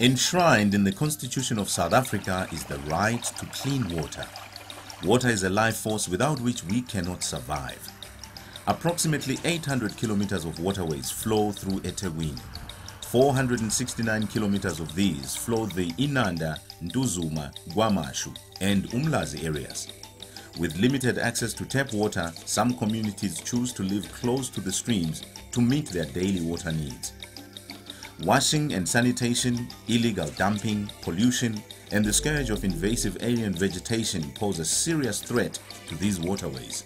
Enshrined in the Constitution of South Africa is the right to clean water. Water is a life force without which we cannot survive. Approximately 800 kilometers of waterways flow through eThekwini. 469 kilometers of these flow the Inanda, Ntuzuma, KwaMashu and Umlazi areas. With limited access to tap water, some communities choose to live close to the streams to meet their daily water needs. Washing and sanitation, illegal dumping, pollution, and the scourge of invasive alien vegetation pose a serious threat to these waterways.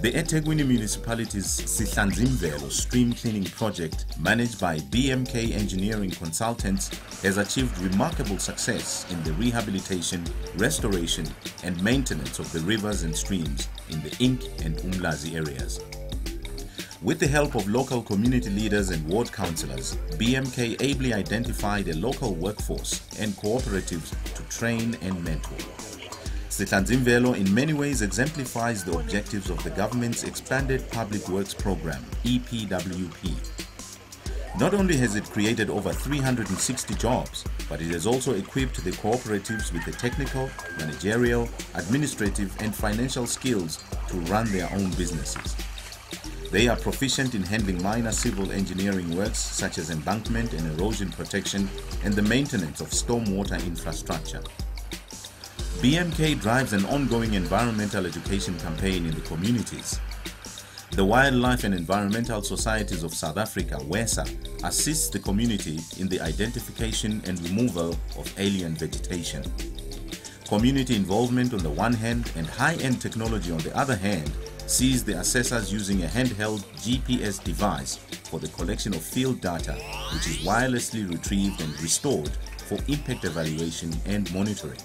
The eThekwini municipality's Sihlanzimvelo stream cleaning project, managed by BMK Engineering Consultants, has achieved remarkable success in the rehabilitation, restoration, and maintenance of the rivers and streams in the INK and Umlazi areas. With the help of local community leaders and ward councillors, BMK ably identified a local workforce and cooperatives to train and mentor. Sihlanzimvelo in many ways exemplifies the objectives of the government's expanded public works program, EPWP. Not only has it created over 360 jobs, but it has also equipped the cooperatives with the technical, managerial, administrative and financial skills to run their own businesses. They are proficient in handling minor civil engineering works such as embankment and erosion protection and the maintenance of stormwater infrastructure. BMK drives an ongoing environmental education campaign in the communities. The Wildlife and Environmental Societies of South Africa, WESSA, assists the community in the identification and removal of alien vegetation. Community involvement on the one hand and high-end technology on the other hand sees the assessors using a handheld GPS device for the collection of field data which is wirelessly retrieved and restored for impact evaluation and monitoring.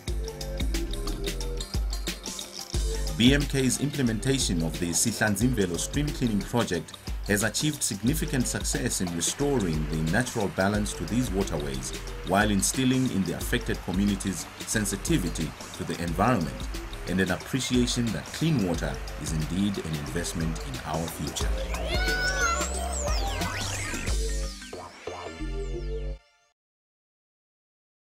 BMK's implementation of the Sihlanzimvelo stream cleaning project has achieved significant success in restoring the natural balance to these waterways while instilling in the affected communities sensitivity to the environment and an appreciation that clean water is indeed an investment in our future.